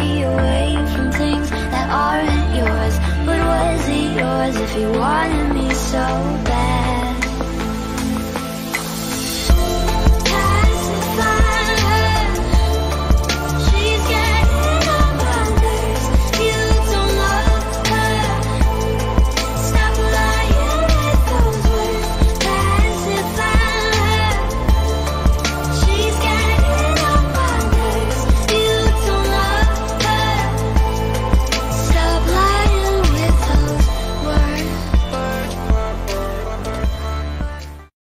stay away from things that aren't yours But was it yours if you wanted me so?